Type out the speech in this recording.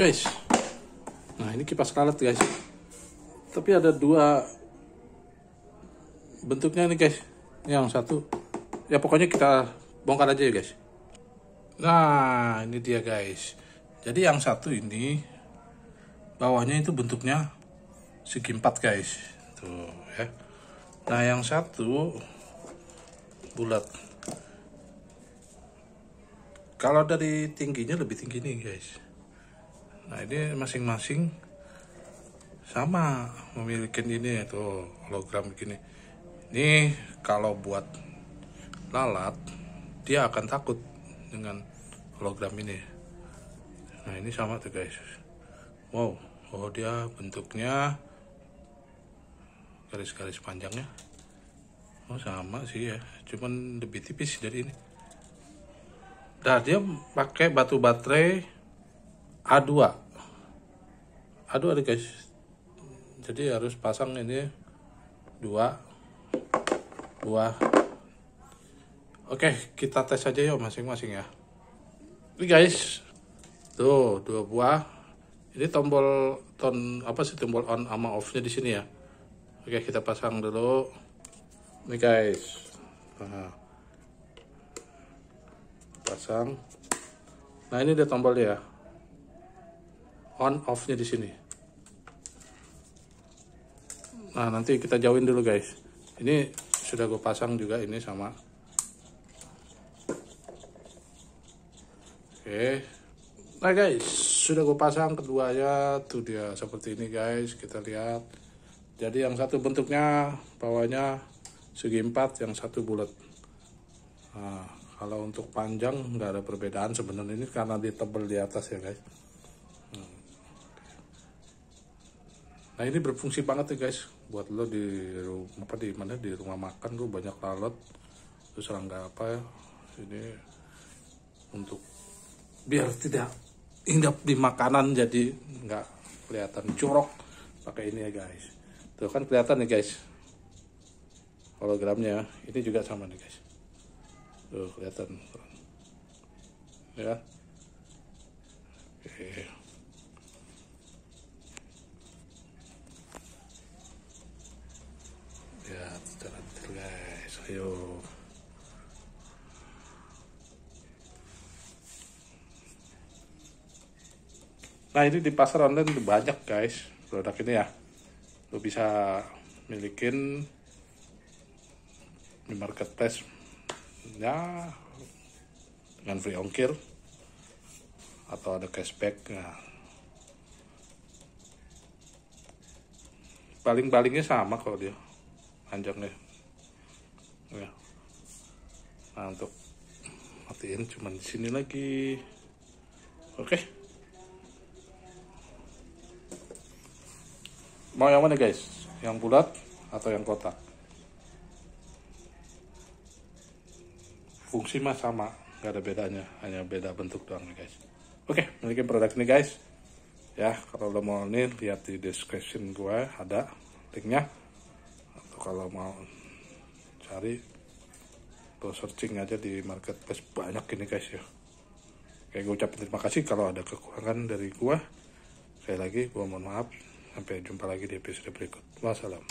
guys. Nah ini kipas lalat guys. Tapi ada dua bentuknya nih guys. Yang satu. Ya pokoknya kita bongkar aja ya guys. Nah ini dia guys. Jadi yang satu ini bawahnya itu bentuknya segi empat guys. Tuh ya. Nah yang satu bulat. Kalau dari tingginya lebih tinggi nih guys nah ini masing-masing sama memiliki ini tuh hologram begini. Ini kalau buat lalat dia akan takut dengan hologram ini. Nah ini sama tuh guys. Wow oh dia bentuknya garis-garis panjangnya. Oh sama sih ya. Cuman lebih tipis dari ini. Nah dia pakai batu baterai A2 A2 ada guys. Jadi harus pasang ini. Dua. Dua. Oke kita tes aja yuk masing-masing ya. Ini guys. Tuh dua buah. Ini tombol ton apa sih tombol on sama off nya di sini ya? Oke kita pasang dulu. Ini guys. Nah, pasang. Nah ini dia tombolnya ya on off nya di sini. Nah nanti kita jauhin dulu guys. Ini sudah gue pasang juga ini sama. Oke. Nah guys sudah gue pasang keduanya. Tuh dia seperti ini guys. Kita lihat. Jadi yang satu bentuknya bawahnya segi empat yang satu bulat. Nah, kalau untuk panjang nggak ada perbedaan sebenarnya. Ini karena ditebel di atas ya guys nah ini berfungsi banget ya guys. Buat lo di apa di mana? Di rumah makan lo banyak lalat. Terus serangga apa ya? Ini untuk biar tidak hinggap di makanan jadi nggak kelihatan jorok pakai ini ya guys. Tuh kan kelihatan nih guys. Hologramnya. Ini juga sama nih guys. Tuh kelihatan. Ya. Oke ayo. Nah ini di pasar online udah banyak guys produk ini ya. Lo bisa milikin di marketplace. Ya dengan free ongkir. Atau ada cashback nah paling-palingnya sama kalau dia panjangnya ya. Nah untuk matiin cuman di sini lagi. Oke. Mau yang mana guys? Yang bulat atau yang kotak? Fungsi mah sama nggak ada bedanya. Hanya beda bentuk doang guys. Oke miliki produk ini guys. Ya kalau lo mau ini lihat di description gue ada linknya. Atau kalau mau cari lo searching aja di marketplace banyak ini guys ya Oke, gue ucapin terima kasih kalau ada kekurangan dari gue. Sekali lagi, gue mohon maaf. Sampai jumpa lagi di episode berikut. Wassalam.